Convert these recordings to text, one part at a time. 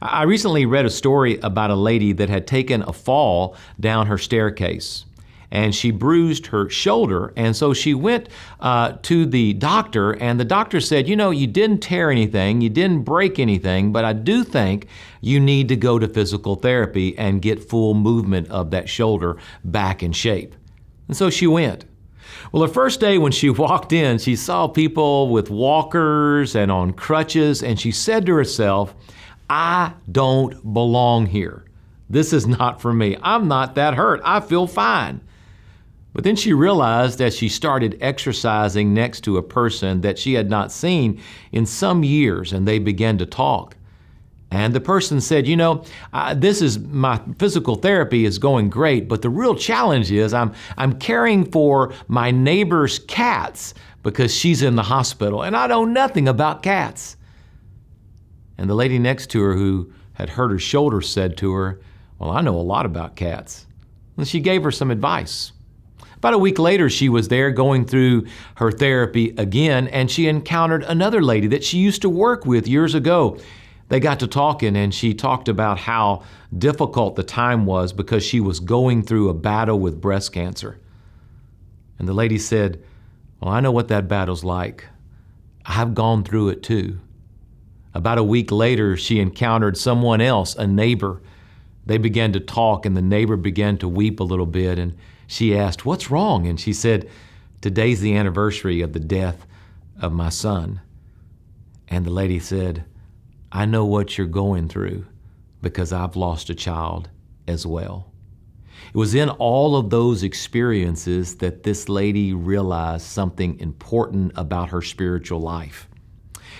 I recently read a story about a lady that had taken a fall down her staircase and she bruised her shoulder. And so she went uh, to the doctor, and the doctor said, You know, you didn't tear anything, you didn't break anything, but I do think you need to go to physical therapy and get full movement of that shoulder back in shape. And so she went. Well, the first day when she walked in, she saw people with walkers and on crutches, and she said to herself, I don't belong here. This is not for me. I'm not that hurt. I feel fine. But then she realized as she started exercising next to a person that she had not seen in some years, and they began to talk. And the person said, You know, this is my physical therapy is going great, but the real challenge is I'm, I'm caring for my neighbor's cats because she's in the hospital, and I know nothing about cats. And the lady next to her, who had hurt her shoulder, said to her, Well, I know a lot about cats. And she gave her some advice. About a week later, she was there going through her therapy again, and she encountered another lady that she used to work with years ago. They got to talking, and she talked about how difficult the time was because she was going through a battle with breast cancer. And the lady said, Well, I know what that battle's like. I've gone through it too. About a week later, she encountered someone else, a neighbor. They began to talk, and the neighbor began to weep a little bit. And she asked, What's wrong? And she said, Today's the anniversary of the death of my son. And the lady said, I know what you're going through because I've lost a child as well. It was in all of those experiences that this lady realized something important about her spiritual life.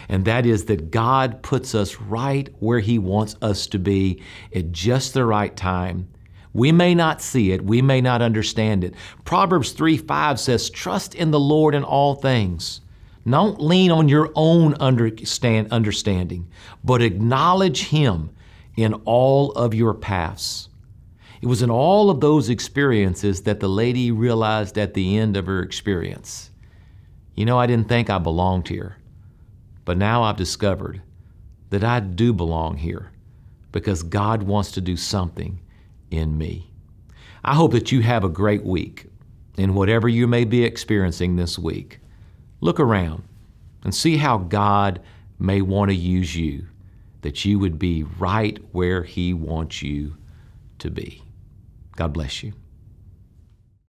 And that is that God puts us right where He wants us to be at just the right time we may not see it, we may not understand it. Proverbs 3 5 says, Trust in the Lord in all things. Don't lean on your own understand, understanding, but acknowledge Him in all of your paths. It was in all of those experiences that the lady realized at the end of her experience you know, I didn't think I belonged here, but now I've discovered that I do belong here because God wants to do something in me. I hope that you have a great week in whatever you may be experiencing this week. Look around and see how God may want to use you, that you would be right where He wants you to be. God bless you.